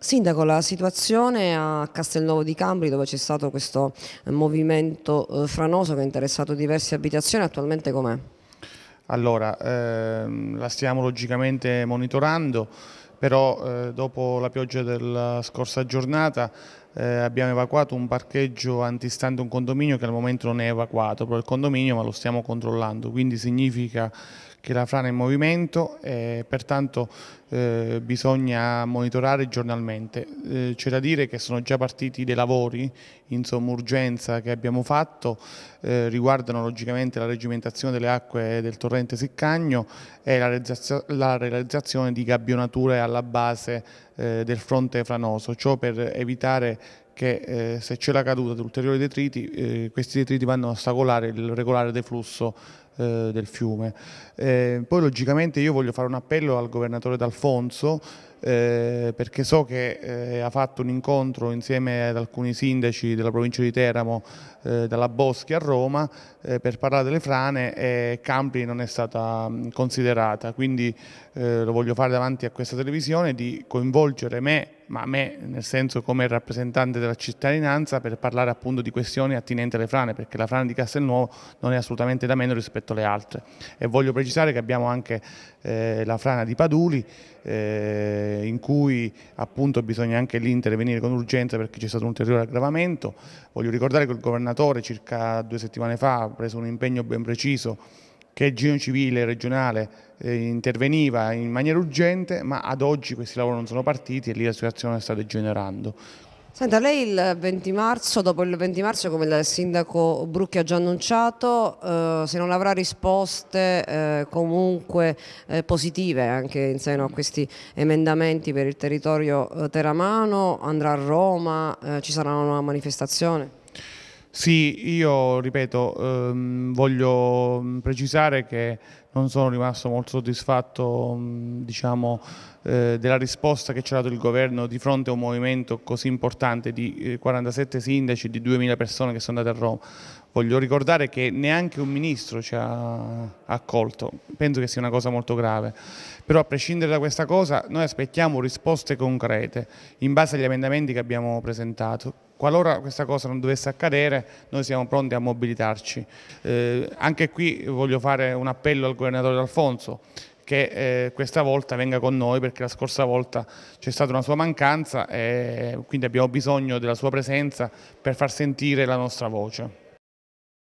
Sindaco, la situazione a Castelnuovo di Cambri dove c'è stato questo movimento eh, franoso che ha interessato diverse abitazioni, attualmente com'è? Allora, ehm, la stiamo logicamente monitorando, però eh, dopo la pioggia della scorsa giornata eh, abbiamo evacuato un parcheggio antistante un condominio che al momento non è evacuato, però il condominio ma lo stiamo controllando, quindi significa che la frana è in movimento e pertanto eh, bisogna monitorare giornalmente. Eh, C'è da dire che sono già partiti dei lavori in somma urgenza che abbiamo fatto, eh, riguardano logicamente la reggimentazione delle acque del torrente Siccagno e la, realizzazione, la realizzazione di gabbionature alla base eh, del fronte franoso, ciò per evitare che eh, se c'è la caduta di ulteriori detriti, eh, questi detriti vanno a ostacolare il regolare deflusso eh, del fiume. Eh, poi logicamente io voglio fare un appello al governatore D'Alfonso eh, perché so che eh, ha fatto un incontro insieme ad alcuni sindaci della provincia di Teramo, eh, dalla Boschi a Roma, per parlare delle frane e Campri non è stata mh, considerata, quindi lo voglio fare davanti a questa televisione di coinvolgere me, ma me nel senso come rappresentante della cittadinanza per parlare appunto di questioni attinenti alle frane, perché la frana di Castelnuovo non è assolutamente da meno rispetto alle altre. E voglio precisare che abbiamo anche eh, la frana di Paduli, eh, in cui appunto bisogna anche lì intervenire con urgenza perché c'è stato un ulteriore aggravamento. Voglio ricordare che il governatore circa due settimane fa ha preso un impegno ben preciso che il Gino Civile regionale eh, interveniva in maniera urgente, ma ad oggi questi lavori non sono partiti e lì la situazione sta degenerando. Senta, lei il 20 marzo, dopo il 20 marzo, come il sindaco Brucchi ha già annunciato, eh, se non avrà risposte eh, comunque eh, positive anche in seno a questi emendamenti per il territorio eh, teramano, andrà a Roma, eh, ci sarà una manifestazione? Sì, io ripeto, ehm, voglio precisare che non sono rimasto molto soddisfatto diciamo, eh, della risposta che ci ha dato il governo di fronte a un movimento così importante di eh, 47 sindaci e di 2000 persone che sono andate a Roma. Voglio ricordare che neanche un ministro ci ha accolto, penso che sia una cosa molto grave, però a prescindere da questa cosa noi aspettiamo risposte concrete in base agli emendamenti che abbiamo presentato. Qualora questa cosa non dovesse accadere, noi siamo pronti a mobilitarci. Eh, anche qui voglio fare un appello al governatore D'Alfonso che eh, questa volta venga con noi perché la scorsa volta c'è stata una sua mancanza e quindi abbiamo bisogno della sua presenza per far sentire la nostra voce.